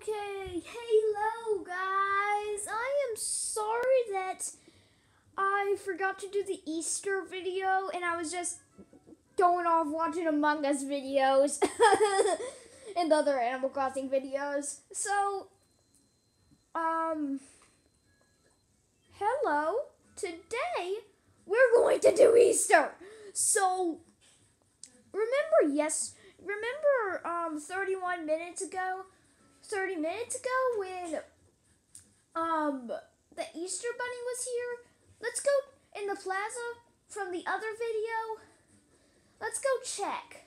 Okay, hello guys. I am sorry that I forgot to do the Easter video and I was just going off watching Among Us videos and other Animal Crossing videos. So, um, hello. Today we're going to do Easter. So, remember yes, remember um 31 minutes ago 30 minutes ago when um the Easter bunny was here. Let's go in the plaza from the other video. Let's go check.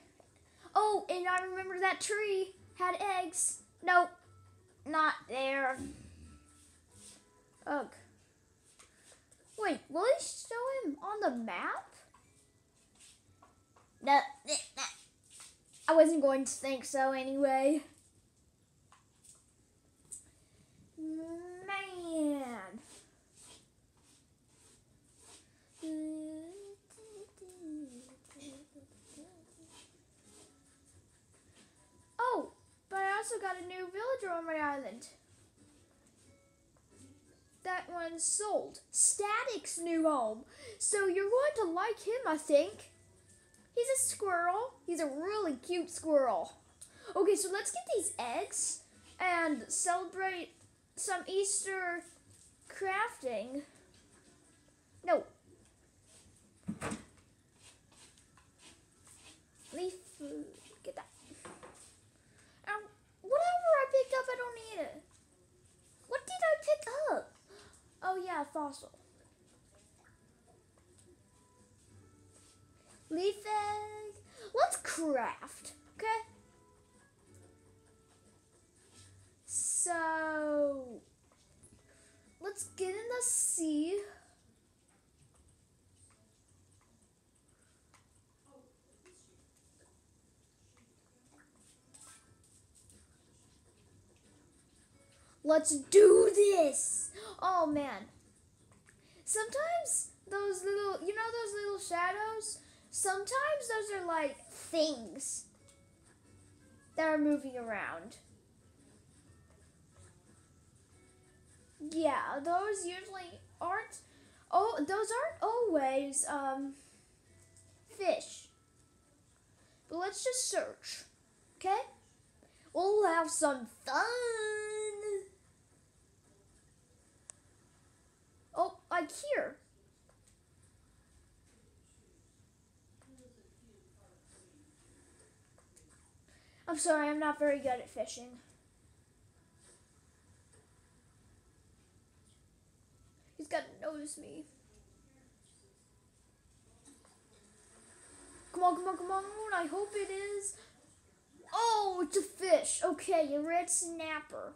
Oh, and I remember that tree had eggs. Nope, not there. Ugh. Wait, will they show him on the map? No, I wasn't going to think so anyway. Man. Oh, but I also got a new villager on my island. That one's sold. Static's new home. So you're going to like him, I think. He's a squirrel. He's a really cute squirrel. Okay, so let's get these eggs and celebrate some Easter crafting. No. Leaf food. Get that. Um, whatever I picked up, I don't need it. What did I pick up? Oh yeah, fossil. Leaf egg. Let's craft, okay? So let's get in the sea. Let's do this. Oh man. Sometimes those little, you know those little shadows? Sometimes those are like things that are moving around. Yeah, those usually aren't. Oh, those aren't always um, fish. But let's just search, okay? We'll have some fun. Oh, like here. I'm sorry, I'm not very good at fishing. He's got to notice me. Come on, come on, come on. I hope it is. Oh, it's a fish. Okay, a red snapper.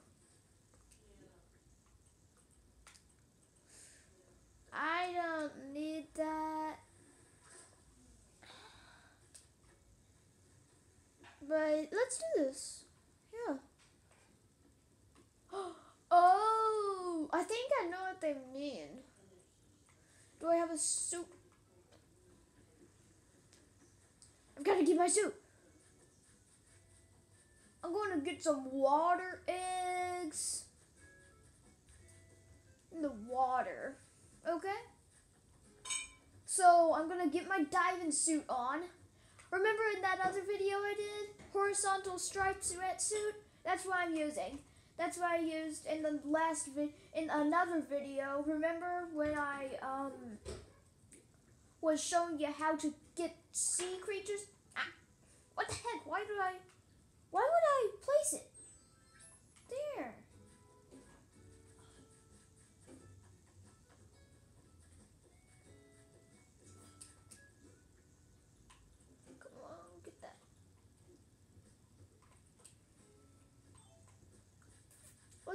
I don't need that. But let's do this. Yeah. Oh, I think I know what they mean. Do I have a suit? I've got to get my suit. I'm going to get some water eggs in the water. Okay? So I'm to get my diving suit on. Remember in that other video I did? Horizontal striped sweatsuit? That's what I'm using. That's what I used in the last vi- in another video. Remember when I um was showing you how to get sea creatures? Ah, what the heck? Why did I? Why would I place it there?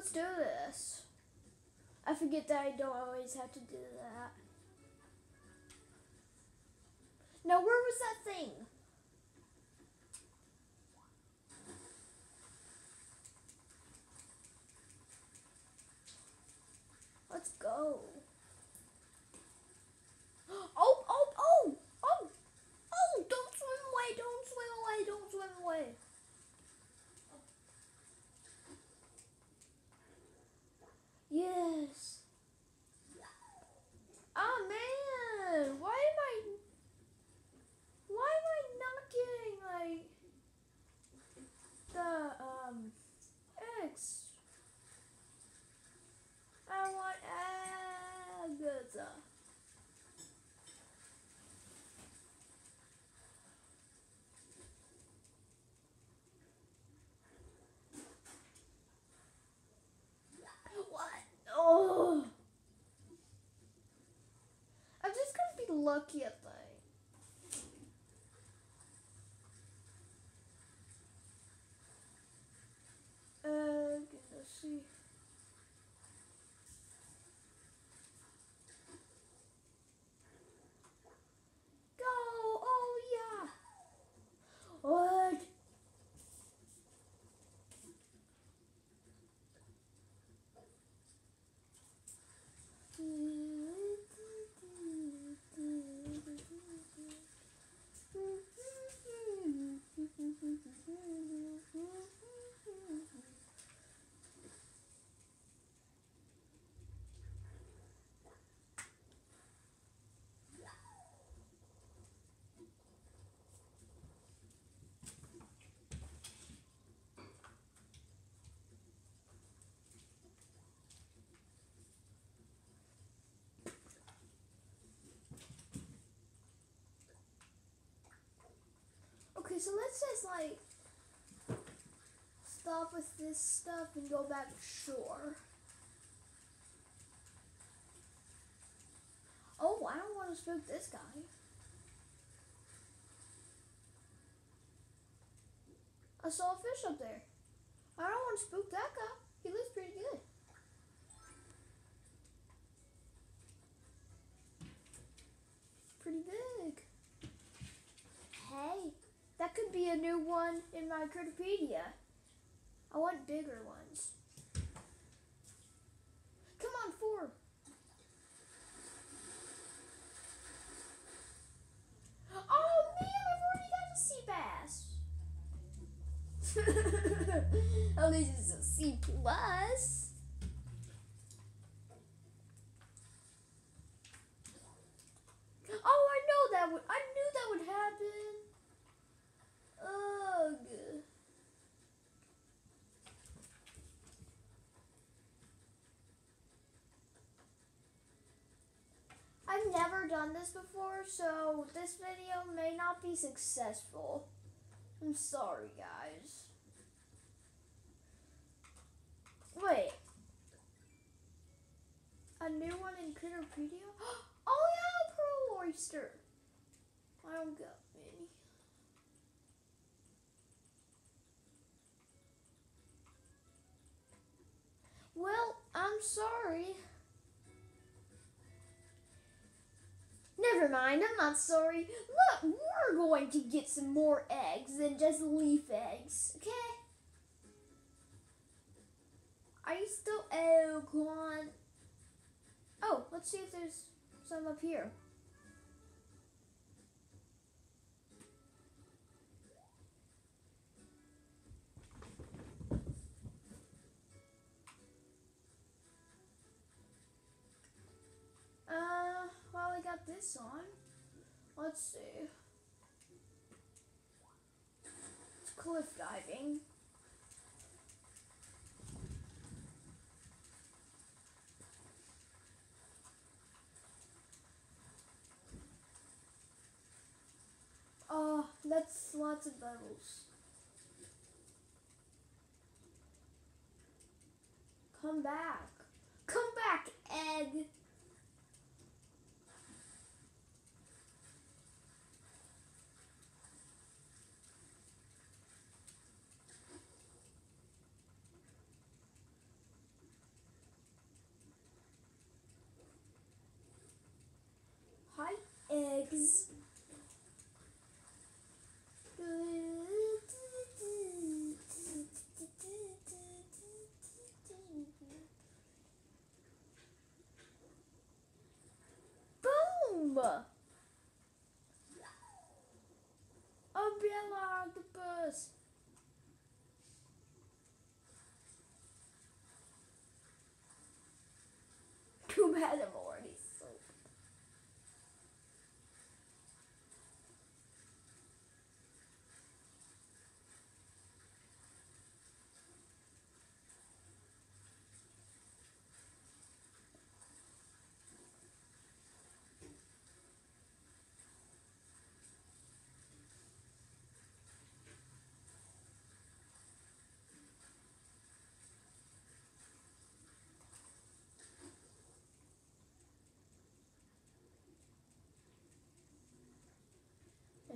Let's do this. I forget that I don't always have to do that. Now, where was that thing? Let's go. Oh, oh, oh, oh, oh, don't swim away, don't swim away, don't swim away. Lucky at Uh, let's see. Go! Oh yeah. What? Okay, so let's just like stop with this stuff and go back shore. Oh, I don't want to spook this guy. I saw a fish up there. I don't want to spook that guy. He looks pretty good. Pretty big. Hey, that could be a new one in my Critterpedia. I want bigger ones. Come on, four. Oh man, I've already got a sea bass. At least it's a C plus. Oh, I know that would. I knew that would happen. Ugh. I've never done this before, so this video may not be successful. I'm sorry, guys. Wait. A new one in Critterpedia? Oh yeah, Pearl Oyster. I don't got Sorry. Never mind, I'm not sorry. Look, we're going to get some more eggs than just leaf eggs, okay? Are you still? Oh, on. Oh, let's see if there's some up here. This on. Let's see. It's cliff diving. Oh, that's lots of bubbles. Come back. Come back, egg. Eggs. Boom! Umbrella octopus. Too bad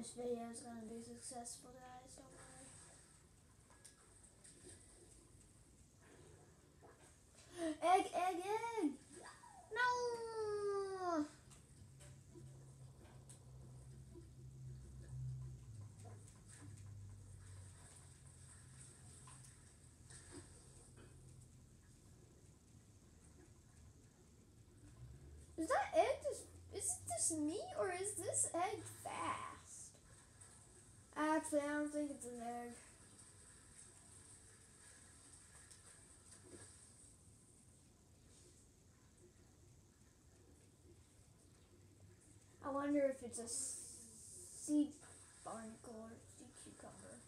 This video is gonna be successful, guys. Don't worry. Egg, egg, egg. No. Is that egg just, is it just me or is this egg fast? Actually, I don't think it's an egg. I wonder if it's a sea barnacle or sea cucumber.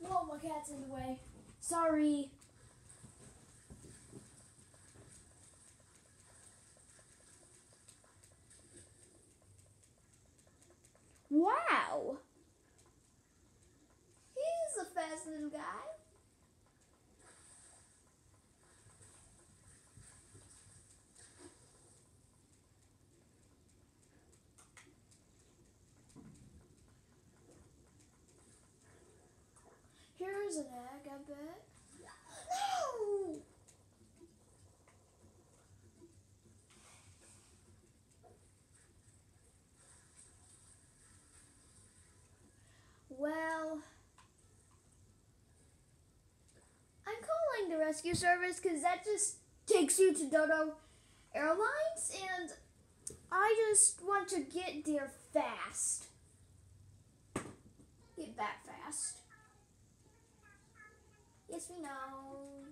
Whoa, my cat's in the way. Sorry. Wow. He's a fast little guy. Here's an egg, I bet. No! Well, I'm calling the rescue service because that just takes you to Dodo Airlines, and I just want to get there fast. Get back fast. Yes, we know.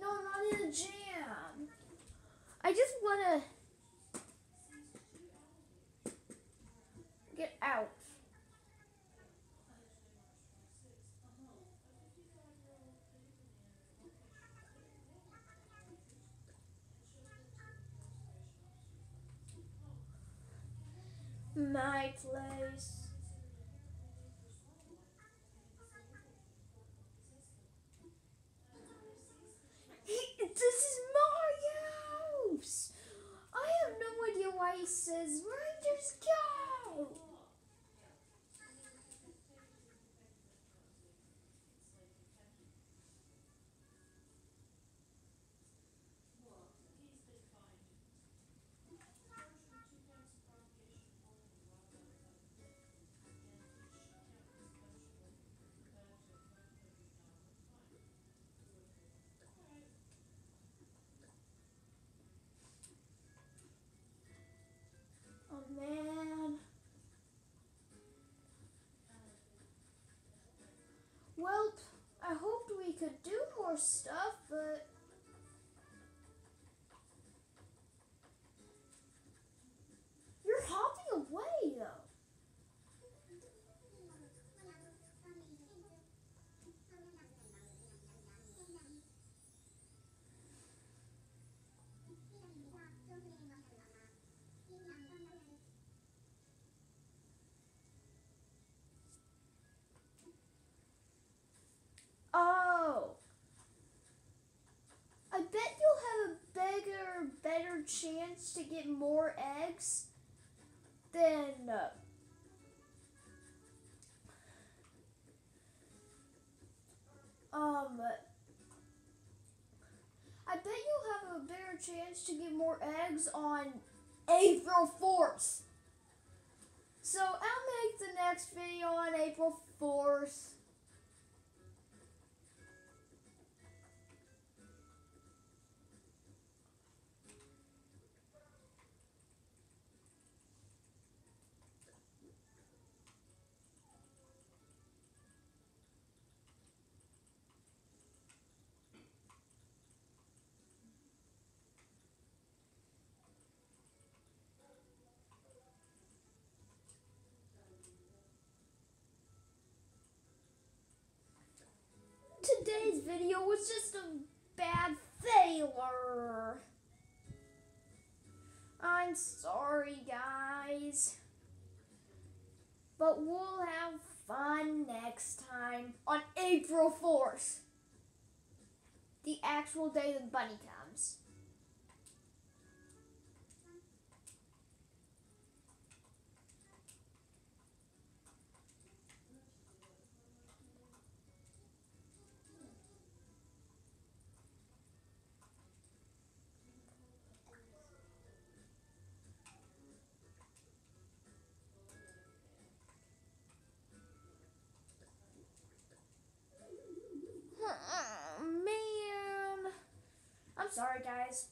No, I'm not in a jam. I just want to get out. My place. Could do more stuff, but you're hopping away though. Oh. I bet you'll have a bigger, chance to get more eggs than. Uh, um. I bet you'll have a better chance to get more eggs on April 4th. So I'll make the next video on April 4th. Today's video was just a bad failure. I'm sorry, guys. But we'll have fun next time on April 4th. The actual day the bunny comes. Sorry, guys.